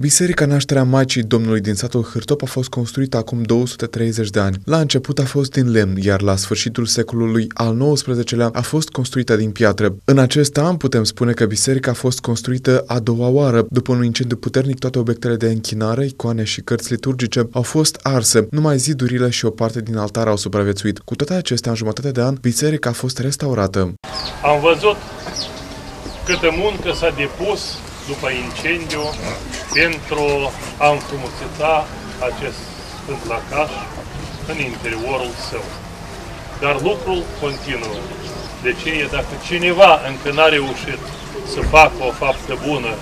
Biserica Nașterea Maicii Domnului din satul Hârtop a fost construită acum 230 de ani. La început a fost din lemn, iar la sfârșitul secolului al XIX-lea a fost construită din piatră. În acest an putem spune că biserica a fost construită a doua oară. După un incendiu puternic, toate obiectele de închinare, icoane și cărți liturgice au fost arse. Numai zidurile și o parte din altar au supraviețuit. Cu toate acestea, în jumătate de an, biserica a fost restaurată. Am văzut câtă muncă s-a depus după incendiu pentru a înfrumuseța acest Sfânt Lacaș în interiorul său. Dar lucrul continuă. De ce e dacă cineva încă n-a reușit să facă o faptă bună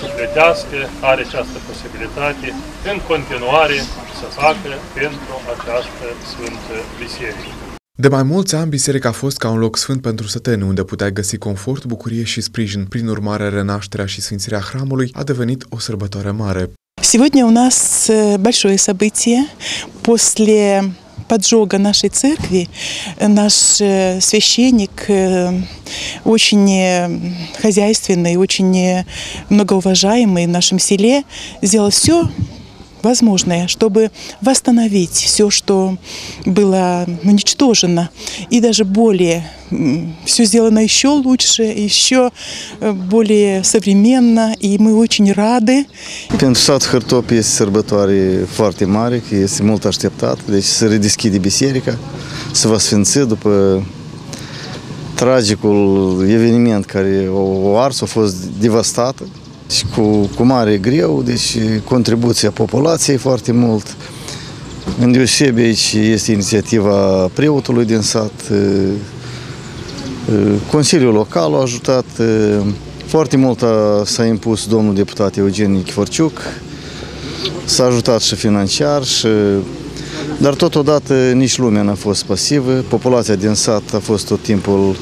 sufletească, are această posibilitate în continuare să facă pentru această Sfântă Biserică. De mai mulți ani, biserica a fost ca un loc sfânt pentru săteni, unde puteai găsi confort, bucurie și sprijin. Prin urmare, renașterea și sfințirea hramului a devenit o sărbătoare mare. Сегодня у нас э, большое событие. После поджога нашей церкви наш э, священник, э, очень хозяйственный, очень многоуважаемый в нашем селе, сделал все возможное, чтобы восстановить все, что было уничтожено, и даже более все сделано еще lучше, еще более современно, и мы очень sărbătoare foarte mare, că este mult așteptat, deci se redeschide biserica, se va sfinți după tragicul eveniment care o ars, a fost devastată și cu, cu mare greu, deci contribuția populației foarte mult. În deosebi aici este inițiativa preotului din sat, Consiliul Local a ajutat, foarte mult s-a impus domnul deputat Eugen Nichiforciuc, s-a ajutat și financiar, și, dar totodată nici lumea n-a fost pasivă, populația din sat a fost tot timpul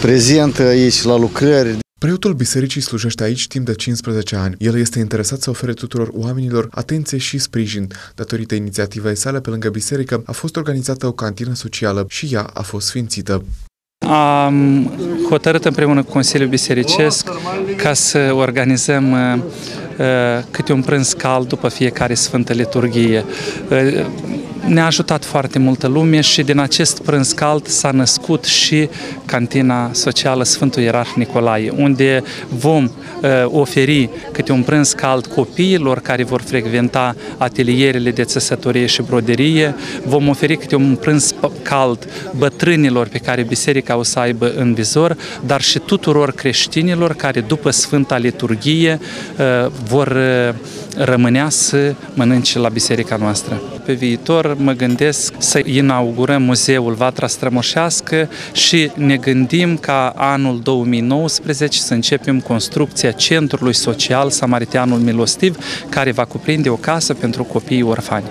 prezentă aici la lucrări. Preotul bisericii slujește aici timp de 15 ani. El este interesat să ofere tuturor oamenilor atenție și sprijin. Datorită inițiativei sale, pe lângă biserică, a fost organizată o cantină socială și ea a fost sfințită. Am hotărât împreună cu Consiliul Bisericesc ca să organizăm uh, câte un prânz cald după fiecare Sfântă Liturghie. Uh, ne-a ajutat foarte multă lume și din acest prânz cald s-a născut și cantina socială Sfântul Ierarh Nicolae, unde vom uh, oferi câte un prânz cald copiilor care vor frecventa atelierele de țesătorie și broderie, vom oferi câte un prânz cald bătrânilor pe care biserica o să aibă în vizor, dar și tuturor creștinilor care după Sfânta Liturghie uh, vor uh, rămânea să mănânce la biserica noastră. Pe viitor mă gândesc să inaugurăm muzeul Vatra Strămoșească și ne gândim ca anul 2019 să începem construcția Centrului Social Samariteanul Milostiv, care va cuprinde o casă pentru copiii orfani.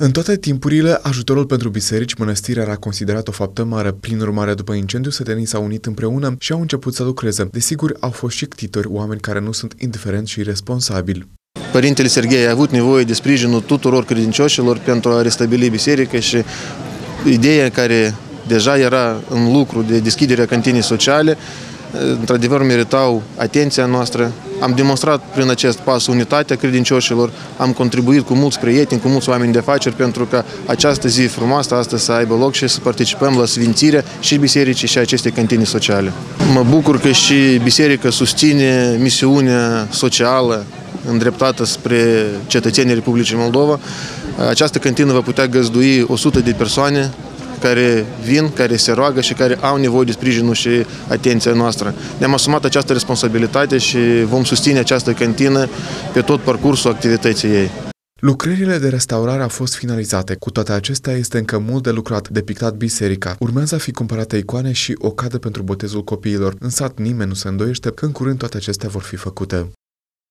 În toate timpurile, ajutorul pentru biserici, mănăstirea era considerat o faptă mare. Prin urmare, după incendiu, sătenii s-au unit împreună și au început să lucreze. Desigur, au fost și ctitori, oameni care nu sunt indiferenți și responsabili. Părintele Serghei a avut nevoie de sprijinul tuturor credincioșilor pentru a restabili biserica și ideea care deja era în lucru de deschiderea cantinei sociale, într-adevăr meritau atenția noastră. Am demonstrat prin acest pas unitatea credincioșilor, am contribuit cu mulți prieteni, cu mulți oameni de afaceri pentru ca această zi frumoasă astăzi să aibă loc și să participăm la sfințirea și bisericii și acestei cantine sociale. Mă bucur că și biserica susține misiunea socială îndreptată spre cetățenii Republicii Moldova. Această cantină va putea găzdui 100 de persoane care vin, care se roagă și care au nevoie de sprijinul și atenția noastră. Ne-am asumat această responsabilitate și vom susține această cantină pe tot parcursul activității ei. Lucrările de restaurare au fost finalizate. Cu toate acestea, este încă mult de lucrat, de pictat biserica. Urmează a fi cumpărate icoane și o cadă pentru botezul copiilor. În sat nimeni nu se îndoiește că în curând toate acestea vor fi făcute.